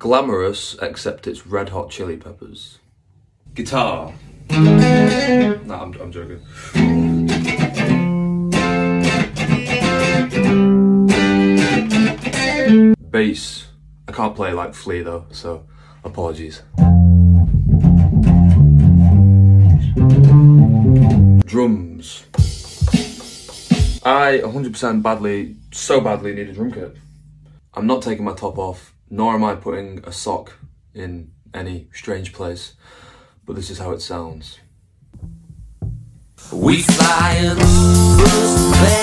Glamorous, except it's Red Hot Chili Peppers. Guitar. no, I'm, I'm joking. Bass. I can't play like Flea though, so apologies. Drums. I 100% badly, so badly need a drum kit. I'm not taking my top off, nor am I putting a sock in any strange place, but this is how it sounds. We class in